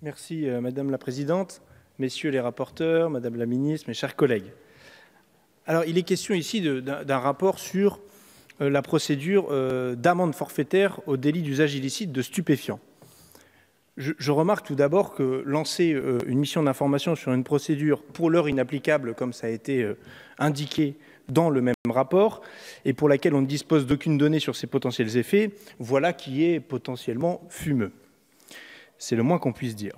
Merci euh, Madame la Présidente, Messieurs les rapporteurs, Madame la Ministre, mes chers collègues. Alors il est question ici d'un rapport sur euh, la procédure euh, d'amende forfaitaire au délit d'usage illicite de stupéfiants. Je, remarque tout d'abord que lancer une mission d'information sur une procédure pour l'heure inapplicable, comme ça a été indiqué dans le même rapport, et pour laquelle on ne dispose d'aucune donnée sur ses potentiels effets, voilà qui est potentiellement fumeux. C'est le moins qu'on puisse dire.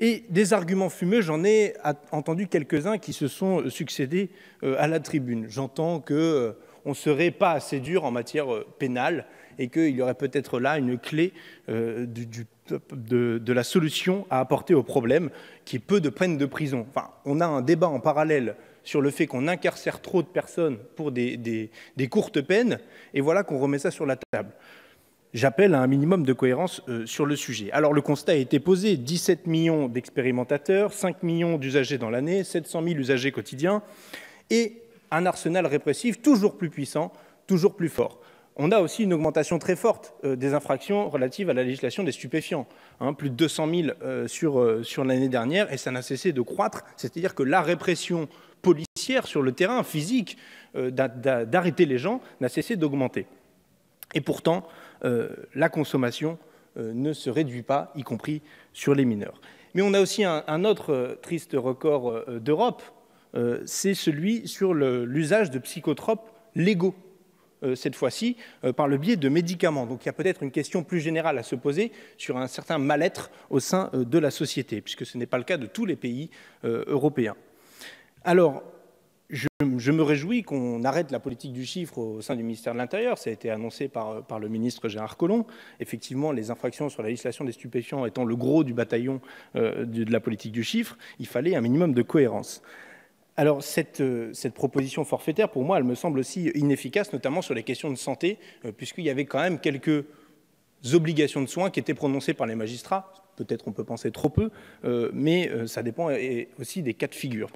Et des arguments fumeux, j'en ai entendu quelques-uns qui se sont euh, succédés euh, à la tribune. J'entends qu'on euh, ne serait pas assez dur en matière pénale et qu'il y aurait peut-être là une clé de, la solution à apporter au problème, qui est peu de peine de prison. On a un débat en parallèle sur le fait qu'on incarcère trop de personnes pour des courtes peines, et voilà qu'on remet ça sur la table j'appelle à un minimum de cohérence euh, sur le sujet. Alors le constat a été posé 17 millions d'expérimentateurs, 5 millions d'usagers dans l'année, 700 000 usagers quotidiens et un arsenal répressif toujours plus puissant, toujours plus fort. On a aussi une augmentation très forte euh, des infractions relatives à la législation des stupéfiants, hein, plus de 200 000 euh, sur, sur l'année dernière, et ça n'a cessé de croître. C'est-à-dire que la répression policière sur le terrain physique d'arrêter les gens n'a cessé d'augmenter. Et pourtant, la consommation euh, ne se réduit pas, y compris sur les mineurs. Mais on a aussi un, autre euh, triste record euh, d'Europe, euh, c'est celui sur l'usage de psychotropes légaux euh, cette fois-ci euh, par le biais de médicaments. Donc il y a peut-être une question plus générale à se poser sur un certain mal-être au sein euh, de la société, puisque ce n'est pas le cas de tous les pays euh, européens. Alors, je, me réjouis qu'on arrête la politique du chiffre au sein du ministère de l'Intérieur. Ça a été annoncé par, le ministre Gérard Collomb. Effectivement, les infractions sur la législation des stupéfiants étant le gros du bataillon euh, de, la politique du chiffre, il fallait un minimum de cohérence. Alors cette, euh, cette proposition forfaitaire, pour moi, elle me semble aussi inefficace, notamment sur les questions de santé, euh, puisqu'il y avait quand même quelques obligations de soins qui étaient prononcées par les magistrats. Peut-être on peut penser trop peu, mais ça dépend aussi des cas de figure.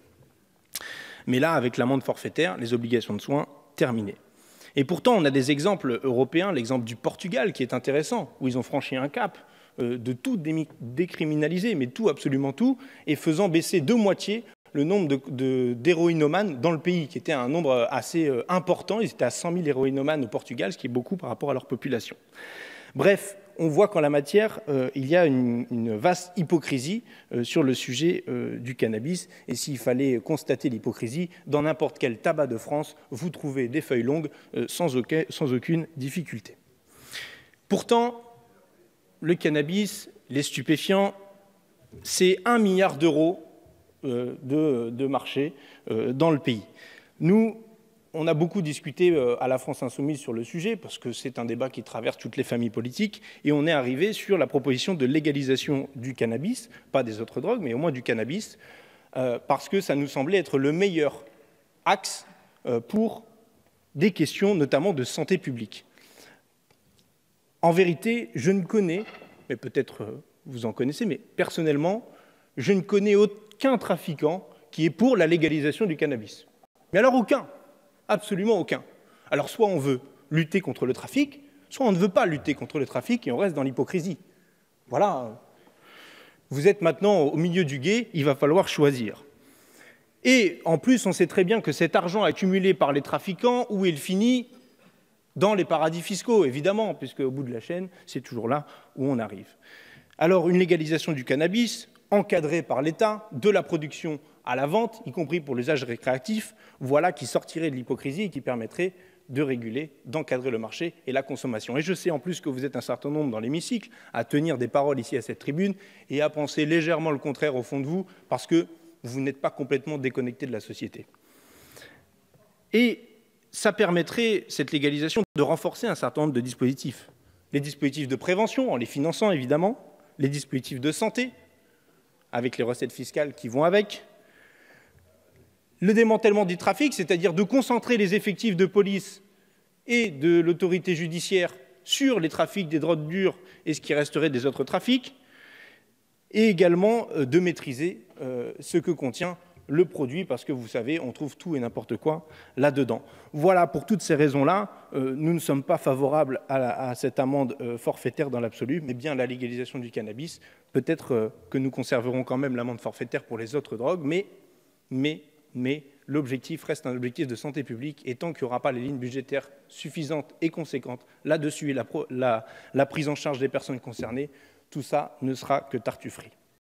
Mais là, avec l'amende forfaitaire, les obligations de soins terminées. Et pourtant, on a des exemples européens, l'exemple du Portugal qui est intéressant, où ils ont franchi un cap euh, de tout décriminaliser, mais tout, absolument tout, et faisant baisser de moitié le nombre d'héroïnomanes dans le pays, qui était un nombre assez euh, important. Ils étaient à 100 000 héroïnomanes au Portugal, ce qui est beaucoup par rapport à leur population. Bref, on voit qu'en la matière, euh, il y a une, vaste hypocrisie euh, sur le sujet euh, du cannabis. Et s'il fallait constater l'hypocrisie, dans n'importe quel tabac de France, vous trouvez des feuilles longues sans, aucun, sans aucune difficulté. Pourtant, le cannabis, les stupéfiants, c'est un milliard d'euros de, de marché dans le pays. Nous, on a beaucoup discuté euh, à la France insoumise sur le sujet parce que c'est un débat qui traverse toutes les familles politiques et on est arrivé sur la proposition de légalisation du cannabis, pas des autres drogues, mais au moins du cannabis, euh, parce que ça nous semblait être le meilleur axe euh, pour des questions notamment de santé publique. En vérité, je ne connais, mais peut-être vous en connaissez, mais personnellement, je ne connais aucun trafiquant qui est pour la légalisation du cannabis. Mais alors aucun. Absolument aucun. Alors soit on veut lutter contre le trafic, soit on ne veut pas lutter contre le trafic et on reste dans l'hypocrisie. Voilà. Vous êtes maintenant au milieu du guet, il va falloir choisir. Et en plus, on sait très bien que cet argent accumulé par les trafiquants, où il finit Dans les paradis fiscaux, évidemment, puisque au bout de la chaîne, c'est toujours là où on arrive. Alors, une légalisation du cannabis, encadrée par l'État, de la production à la vente, y compris pour l'usage récréatif, voilà qui sortirait de l'hypocrisie et qui permettrait de réguler, d'encadrer le marché et la consommation. Et je sais en plus que vous êtes un certain nombre dans l'hémicycle à tenir des paroles ici à cette tribune et à penser légèrement le contraire au fond de vous, parce que vous n'êtes pas complètement déconnecté de la société. Et ça permettrait, cette légalisation, de renforcer un certain nombre de dispositifs. Les dispositifs de prévention, en les finançant évidemment, les dispositifs de santé, avec les recettes fiscales qui vont avec, le démantèlement du trafic, c'est-à-dire de concentrer les effectifs de police et de l'autorité judiciaire sur les trafics des drogues dures et ce qui resterait des autres trafics, et également euh, de maîtriser euh, ce que contient le produit parce que vous savez, on trouve tout et n'importe quoi là-dedans. Voilà, pour toutes ces raisons-là, euh, nous ne sommes pas favorables à, cette amende forfaitaire dans l'absolu, mais bien à la légalisation du cannabis. Peut-être que nous conserverons quand même l'amende forfaitaire pour les autres drogues, mais, mais l'objectif reste un objectif de santé publique et tant qu'il n'y aura pas les lignes budgétaires suffisantes et conséquentes là-dessus et la, prise en charge des personnes concernées, tout ça ne sera que tartufferie.